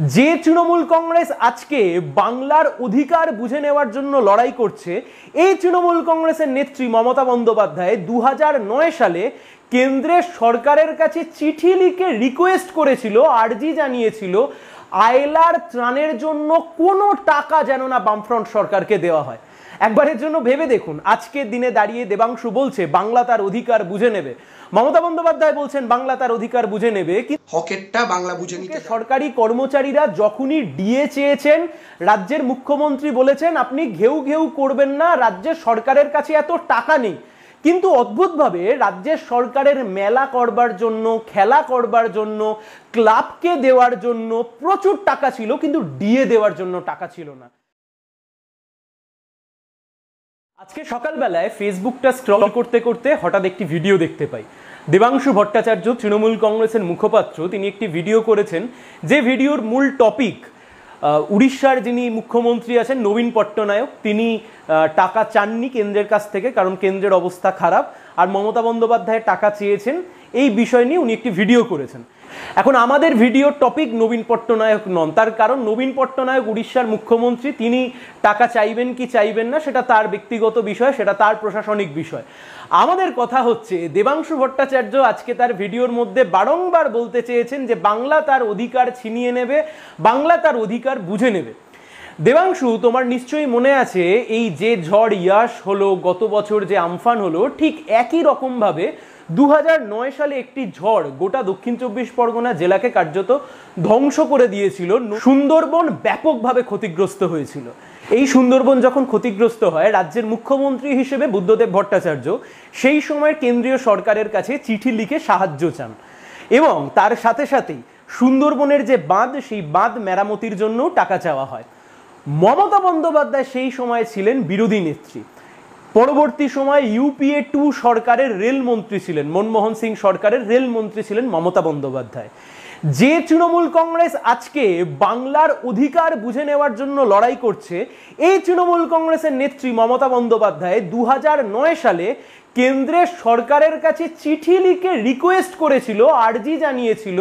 যে তৃণমূল কংগ্রেস আজকে বাংলার অধিকার বুঝে নেওয়ার জন্য লড়াই করছে, এই তৃণমূল কংগ্রেসের নেত্রী মমতা বন্দ্যোপাধ্যায় দুহাজার নয় সালে কেন্দ্রের সরকারের কাছে চিঠি লিখে রিকোয়েস্ট করেছিল, আর্জি জানিয়েছিল, আয়লার ত্রাণের জন্য কোনো টাকা যেন না বামফ্রন্ট সরকারকে দেওয়া হয়। একবারের জন্য ভেবে দেখুন, আজকের দিনে দাঁড়িয়ে দেবাংশু বলছে, বাংলা তার অধিকার বুঝে নেবে। মমতা বন্দ্যোপাধ্যায় বলছেন বাংলা তার অধিকার বুঝে নেবে। হকেরটা বাংলা বুঝে নিতে সরকারি কর্মচারীরা যখনই ডিএ চেয়েছেন রাজ্যের মুখ্যমন্ত্রী বলেছেন আপনি ঘেউ ঘেউ করবেন না রাজ্যের সরকারের কাছে এত টাকা নেই। কিন্তু অদ্ভুতভাবে রাজ্যের সরকারের মেলা করবার জন্য খেলা করবার জন্য ক্লাবকে দেওয়ার জন্য প্রচুর টাকা ছিল কিন্তু ডিএ দেওয়ার জন্য টাকা ছিল না। আজকে সকালবেলায় ফেসবুকটা স্ক্রল করতে করতে হঠাৎ একটি ভিডিও দেখতে পাই। দেবাংশু ভট্টাচার্য, তৃণমূল কংগ্রেসের মুখপাত্র, তিনি একটি ভিডিও করেছেন যে ভিডিওর মূল টপিক উড়িষ্যার যিনি মুখ্যমন্ত্রী আছেন, নবীন পট্টনায়ক, তিনি টাকা চাননি কেন্দ্রের কাছ থেকে, কারণ কেন্দ্রের অবস্থা খারাপ, আর মমতা বন্দ্যোপাধ্যায় টাকা চেয়েছেন, এই বিষয় নিয়ে উনি একটি ভিডিও করেছেন। এখন আমাদের ভিডিওর টপিক নবীন পট্টনায়ক নন। তার কারণ নবীন পট্টনায়ক উড়িষ্যার মুখ্যমন্ত্রী, তিনি টাকা চাইবেন কি চাইবেন না, সেটা তার ব্যক্তিগত বিষয়, সেটা তার প্রশাসনিক বিষয়। আমাদের কথা হচ্ছে, দেবাংশু ভট্টাচার্য আজকে তার ভিডিওর মধ্যে বারংবার বলতে চেয়েছেন যে বাংলা তার অধিকার ছিনিয়ে নেবে, বাংলা তার অধিকার বুঝে নেবে। দেবাংশু, তোমার নিশ্চয়ই মনে আছে এই যে ঝড় ইয়াস হলো, গত বছর যে আমফান হলো, ঠিক একই রকমভাবে দু নয় সালে একটি ঝড় গোটা দক্ষিণ চব্বিশ পরগনা জেলাকে কার্যত ধ্বংস করে দিয়েছিল, সুন্দরবন ব্যাপকভাবে ক্ষতিগ্রস্ত হয়েছিল। এই সুন্দরবন যখন ক্ষতিগ্রস্ত হয়, রাজ্যের মুখ্যমন্ত্রী হিসেবে বুদ্ধদেব ভট্টাচার্য সেই সময় কেন্দ্রীয় সরকারের কাছে চিঠি লিখে সাহায্য চান। এবং তার সাথে সাথেই সুন্দরবনের যে বাঁধ, সেই বাঁধ মেরামতির জন্য টাকা চাওয়া হয়। মমতা বন্দ্যোপাধ্যায় সেই সময় ছিলেন বিরোধী নেত্রী। পরবর্তী সময় ইউপিএ টু সরকারের রেলমন্ত্রী ছিলেন, মনমোহন সিং সরকারের রেলমন্ত্রী ছিলেন মমতা বন্দ্যোপাধ্যায়। যে তৃণমূল কংগ্রেস আজকে বাংলার অধিকার বুঝে নেওয়ার জন্য লড়াই করছে, এই তৃণমূল কংগ্রেসের নেত্রী মমতা বন্দ্যোপাধ্যায় দু হাজার নয় সালে কেন্দ্রের সরকারের কাছে চিঠি লিখে রিকোয়েস্ট করেছিল, আর্জি জানিয়েছিল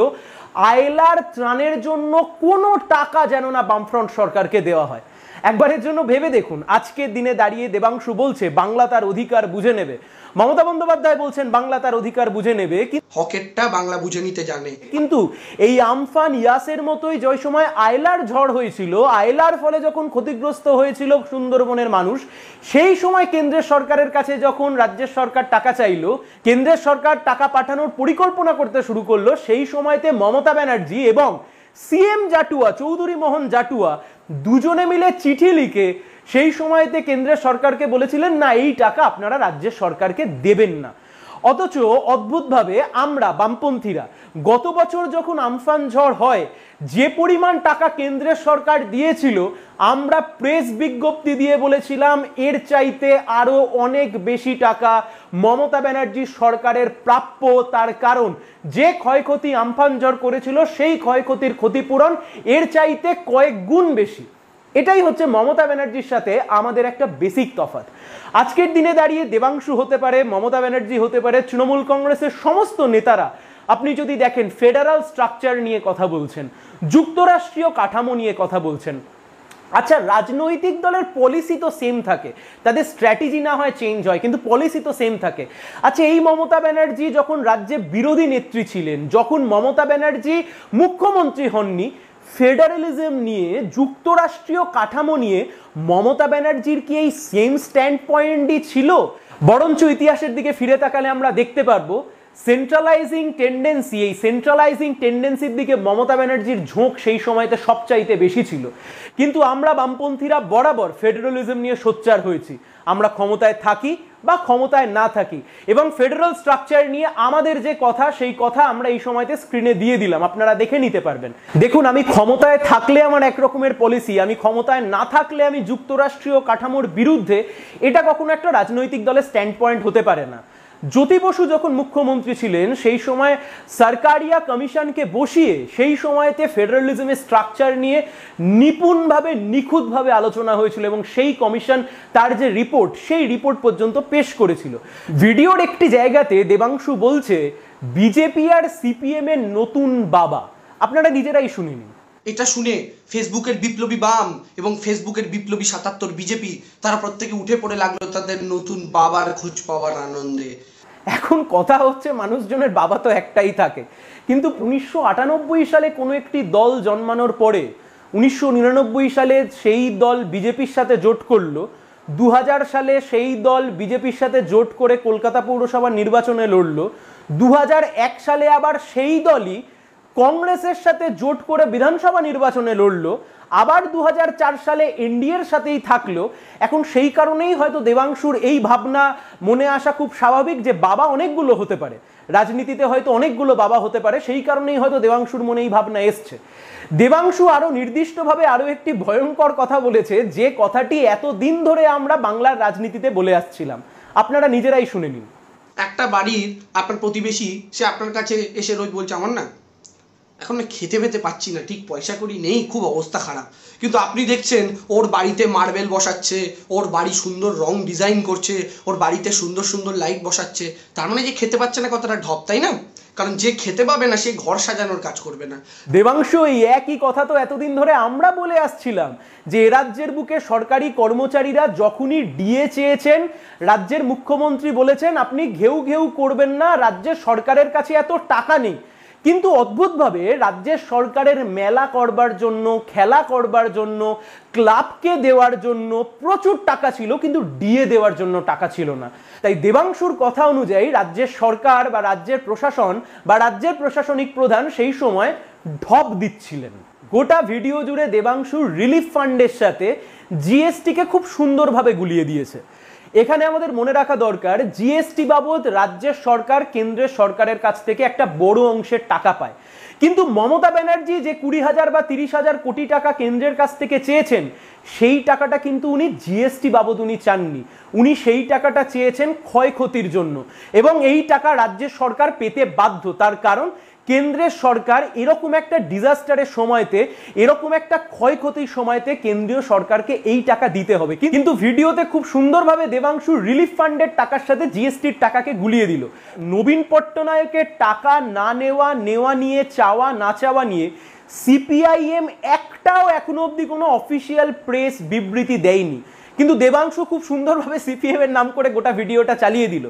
আয়লার ত্রাণের জন্য কোনো টাকা যেন না বামফ্রন্ট সরকারকে দেওয়া হয়। একবারের জন্য ভেবে দেখুন, আজকের দিনে দাঁড়িয়ে দেবাংশু বলছে, বাংলা তার অধিকার বুঝে নেবে। মমতা বন্দ্যোপাধ্যায় বলছেন বাংলা তার অধিকার বুঝে নেবে। হকেরটা বাংলা বুঝে নিতে জানে। কিন্তু এই আমফান ইয়াসের মতোই যে সময় আয়লার ঝড় হয়েছিল। আয়লার ফলে যখন ক্ষতিগ্রস্ত হয়েছিল সুন্দরবনের মানুষ সেই সময় কেন্দ্রের সরকারের কাছে যখন রাজ্যের সরকার টাকা চাইল কেন্দ্রের সরকার টাকা পাঠানোর পরিকল্পনা করতে শুরু করল সেই সময়তে মমতা ব্যানার্জি এবং সিএম জাটুয়া চৌধুরী মোহন জাটুয়া দুজনে মিলে চিঠি লিখে সেই সময়তে কেন্দ্রের সরকারকে বলেছিলেন, না, এই টাকা আপনারা রাজ্যের সরকারকে দেবেন না। অথচ অদ্ভুতভাবে আমরা বামপন্থীরা গত বছর যখন আমফান ঝড় হয়, যে পরিমাণ টাকা কেন্দ্রের সরকার দিয়েছিল, আমরা প্রেস বিজ্ঞপ্তি দিয়ে বলেছিলাম, এর চাইতে আরও অনেক বেশি টাকা মমতা ব্যানার্জির সরকারের প্রাপ্য, তার কারণ যে ক্ষয়ক্ষতি আমফান ঝড় করেছিল, সেই ক্ষয়ক্ষতির ক্ষতিপূরণ এর চাইতে কয়েক গুণ বেশি। এটাই হচ্ছে মমতা ব্যানার্জির সাথে আমাদের একটা বেসিক তফাৎ। আজকের দিনে দাঁড়িয়ে দেবাংশু হতে পারে, মমতা ব্যানার্জি হতে পারে, তৃণমূল কংগ্রেসের সমস্ত নেতারা। আপনি যদি দেখেন ফেডারাল স্ট্রাকচার নিয়ে কথা বলছেন, যুক্তরাষ্ট্রীয় কাঠামো নিয়ে কথা বলছেন। আচ্ছা রাজনৈতিক দলের পলিসি তো সেম থাকে। তাদের স্ট্র্যাটেজি না হয় চেঞ্জ হয়, কিন্তু পলিসি তো সেম থাকে। আচ্ছা এই মমতা ব্যানার্জি যখন রাজ্যে বিরোধী নেত্রী ছিলেন, যখন মমতা ব্যানার্জি মুখ্যমন্ত্রী হননি ফেডারেলিজম নিয়ে, যুক্তরাষ্ট্রীয় কাঠামো নিয়ে মমতা ব্যানার্জির কি এই সেম স্ট্যান্ড পয়েন্টই ছিল? বরঞ্চ ইতিহাসের দিকে ফিরে তাকালে আমরা দেখতে পারব সেন্ট্রালাইজিং টেন্ডেন্সি এই সেন্ট্রালাইজিং টেন্ডেন্সির দিকে মমতা ব্যানার্জির ঝোঁক সেই সময়তে সবচাইতে বেশি ছিল। কিন্তু আমরা বামপন্থীরা বরাবর ফেডারালিজম নিয়ে সোচ্চার হয়েছি। আমরা ক্ষমতায় থাকি বা ক্ষমতায় না থাকি। এবং ফেডারেল স্ট্রাকচার নিয়ে আমাদের যে কথা, সেই কথা আমরা এই সময়তে স্ক্রিনে দিয়ে দিলাম। আপনারা দেখে নিতে পারবেন। দেখুন, আমি ক্ষমতায় থাকলে আমার এক রকমের পলিসি আমি ক্ষমতায় না থাকলে আমি যুক্তরাষ্ট্রীয় কাঠামোর বিরুদ্ধে এটা কখনো একটা রাজনৈতিক দলের স্ট্যান্ড পয়েন্ট হতে পারে না। জ্যোতি বসু যখন মুখ্যমন্ত্রী ছিলেন, সেই সময় সরকারিয়া কমিশনকে বসিয়ে সেই সময়তে ফেডারালিজমের স্ট্রাকচার নিয়ে নিপুণভাবে, নিখুঁতভাবে আলোচনা হয়েছিল এবং সেই কমিশন তার যে রিপোর্ট, সেই রিপোর্ট পর্যন্ত পেশ করেছিল। ভিডিওর একটি জায়গাতে দেবাংশু বলছে, বিজেপি আর সিপিএম এর নতুন বাবা। আপনারা নিজেরাই শুনে নিন। এটা শুনে ফেসবুকের বিপ্লবী বাম এবং ফেসবুকের বিপ্লবী সাতাত্তর বিজেপি, তারা প্রত্যেকে উঠে পড়ে লাগল তাদের নতুন বাবার খোঁজ পাওয়ার আনন্দে। এখন কথা হচ্ছে মানুষজনের বাবা তো একটাই থাকে। কিন্তু উনিশশো আটানব্বই সালে কোনো একটি দল জন্মানোর পরে, উনিশশো নিরানব্বই সালে সেই দল বিজেপির সাথে জোট করল দু হাজার সালে সেই দল বিজেপির সাথে জোট করে কলকাতা পৌরসভা নির্বাচনে লড়লো দু সালে আবার সেই দলই কংগ্রেসের সাথে জোট করে বিধানসভা নির্বাচনে লড়লো, আবার দু হাজার চার সালে এনডিএর সাথেই থাকল। এখন সেই কারণেই হয়তো দেবাংশুর এই ভাবনা মনে আসা খুব স্বাভাবিক যে বাবা অনেকগুলো হতে পারে। রাজনীতিতে হয়তো অনেকগুলো বাবা হতে পারে, সেই কারণেই হয়তো দেবাংশুর মনে এই ভাবনা এসছে। দেবাংশু আরও নির্দিষ্টভাবে আরও একটি ভয়ঙ্কর কথা বলেছে, যে কথাটি এত দিন ধরে আমরা বাংলার রাজনীতিতে বলে আসছিলাম। আপনারা নিজেরাই শুনে নিন। একটা বাড়ির আপনার প্রতিবেশী, সে আপনার কাছে এসে রোজ বলছে, আমার না এখন না খেতে পেতে পাচ্ছি না, ঠিক পয়সা করি নেই, খুব অবস্থা খারাপ। কিন্তু আপনি দেখছেন, ওর বাড়িতে মার্বেল বসাচ্ছে, ওর বাড়ি সুন্দর রং ডিজাইন করছে, ওর বাড়িতে সুন্দর সুন্দর লাইট বসাচ্ছে, তার মানে যে খেতে পাচ্ছে না কতটা ঢপ, তাই না? কারণ যে খেতে পাবে না, সে ঘর সাজানোর কাজ করবে না। দেবাংশু, এই একই কথা তো এতদিন ধরে আমরা বলে আসছিলাম, যে রাজ্যের বুকে সরকারি কর্মচারীরা যখনই ডিএ চেয়েছেন, রাজ্যের মুখ্যমন্ত্রী বলেছেন, আপনি ঘেউ ঘেউ করবেন না, রাজ্যের সরকারের কাছে এত টাকা নেই। কিন্তু অদ্ভুতভাবে রাজ্যের সরকারের মেলা করবার জন্য, খেলা করবার জন্য, ক্লাবকে দেওয়ার জন্য প্রচুর টাকা ছিল, কিন্তু ডিএ দেওয়ার জন্য টাকা ছিল না। তাই দেবাংশুর কথা অনুযায়ী রাজ্যের সরকার বা রাজ্যের প্রশাসন বা রাজ্যের প্রশাসনিক প্রধান সেই সময় ঢপ দিচ্ছিলেন। গোটা ভিডিও জুড়ে দেবাংশুর রিলিফ ফান্ডের সাথে জিএসটিকে খুব সুন্দরভাবে গুলিয়ে দিয়েছে। এখানে আমাদের মনে রাখা দরকার জিএসটি বাবদ রাজ্যের সরকার কেন্দ্রের সরকারের কাছ থেকে একটা বড় অংশের টাকা পায়। কিন্তু মমতা ব্যানার্জি যে কুড়ি হাজার বা তিরিশ হাজার কোটি টাকা কেন্দ্রের কাছ থেকে চেয়েছেন, সেই টাকাটা কিন্তু উনি জিএসটি বাবদ উনি চাননি। উনি সেই টাকাটা চেয়েছেন ক্ষয়ক্ষতির জন্য। এবং এই টাকা রাজ্যের সরকার পেতে বাধ্য। তার কারণ কেন্দ্রের সরকার এরকম একটা ডিজাস্টারের সময়তে, এরকম একটা ক্ষয়ক্ষতির সময়তে কেন্দ্রীয় সরকারকে এই টাকা দিতে হবে। কিন্তু ভিডিওতে খুব সুন্দরভাবে দেবাংশু রিলিফ ফান্ডের টাকার সাথে জিএসটির টাকাকে গুলিয়ে দিল। নবীন পট্টনায়কের টাকা না নেওয়া নেওয়া নিয়ে, চাওয়া না চাওয়া নিয়ে সিপিআইএম একটাও এখনও অবধি কোনো অফিসিয়াল প্রেস বিবৃতি দেয়নি। কিন্তু দেবাংশু খুব সুন্দরভাবে সিপিএম এর নাম করে গোটা ভিডিওটা চালিয়ে দিল।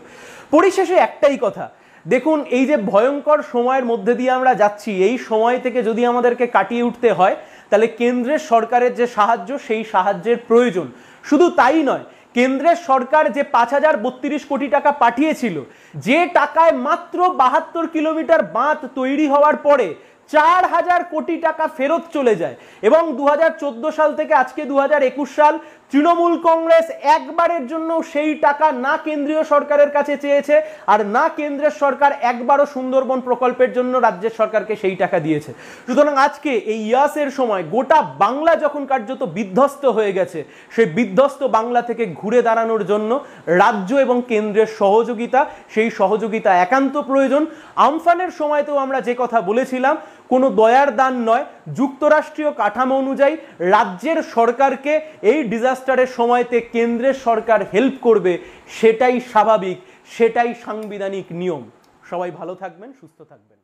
পরিশেষে একটাই কথা দেখুন, এই যে ভয়ঙ্কর সময়ের মধ্যে দিয়ে আমরা যাচ্ছি, এই সময় থেকে যদি আমাদেরকে কাটিয়ে উঠতে হয়, তাহলে কেন্দ্রের সরকারের যে সাহায্য, সেই সাহায্যের প্রয়োজন। শুধু তাই নয়, কেন্দ্রের সরকার যে পাঁচ হাজার বত্রিশ কোটি টাকা পাঠিয়েছিল, যে টাকায় মাত্র বাহাত্তর কিলোমিটার বাঁধ তৈরি হওয়ার পরে চার হাজার কোটি টাকা ফেরত চলে যায়। এবং দু হাজার চোদ্দ সাল থেকে আজকে দু হাজার একুশ সাল তৃণমূল কংগ্রেস একবারের জন্য সেই টাকা না কেন্দ্রীয় সরকারের কাছে চেয়েছে আর না কেন্দ্রের সরকার একবারও সুন্দরবন প্রকল্পের জন্য রাজ্যের সরকারকে সেই টাকা দিয়েছে। সুতরাং আজকে এই ইয়াসের সময় গোটা বাংলা যখন কার্যত বিধ্বস্ত হয়ে গেছে, সেই বিধ্বস্ত বাংলা থেকে ঘুরে দাঁড়ানোর জন্য রাজ্য এবং কেন্দ্রের সহযোগিতা, সেই সহযোগিতা একান্ত প্রয়োজন। আমফানের সময়তেও আমরা যে কথা বলেছিলাম কোনো দয়ার দান নয়, যুক্তরাষ্ট্রীয় কাঠামো অনুযায়ী রাজ্যের সরকারকে এই ডিজাস্টারের সময়তে কেন্দ্রের সরকার হেল্প করবে, সেটাই স্বাভাবিক, সেটাই সাংবিধানিক নিয়ম। সবাই ভালো থাকবেন, সুস্থ থাকবেন।